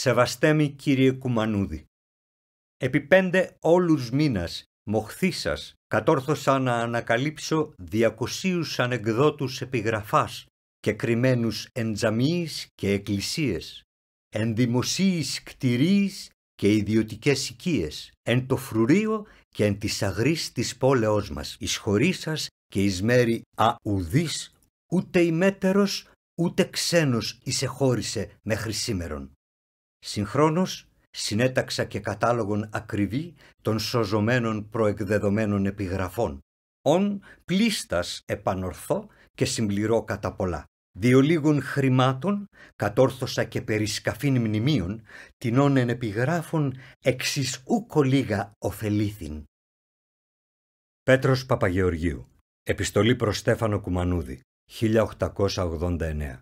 Σεβαστέμι κύριε Κουμανούδη. Επί πέντε όλους μήνας μοχθήσας κατόρθωσα να ανακαλύψω διακοσίους ανεκδότους επιγραφάς και κρυμμένους εν και εκκλησίες, εν δημοσίης κτηρίης και ιδιωτικές οικίες, εν το φρουρίο και εν της αγρής της πόλεως μας, εις χωρίσας και εις μέρη αουδής, ούτε ημέτερος, ούτε ξένος εισεχώρησε μέχρι σήμερον. Συγχρόνως συνέταξα και κατάλογον ακριβή των σωζωμένων προεκδεδομένων επιγραφών. Ον πλίστας επανορθώ και συμπληρώ κατά πολλά. Διο λίγων χρημάτων κατόρθωσα και περισκαφήν μνημείων, τεινών εν επιγράφων εξής ούκο λίγα ωφελήθην. Πέτρος Παπαγεωργίου Επιστολή προς Στέφανο Κουμανούδη 1889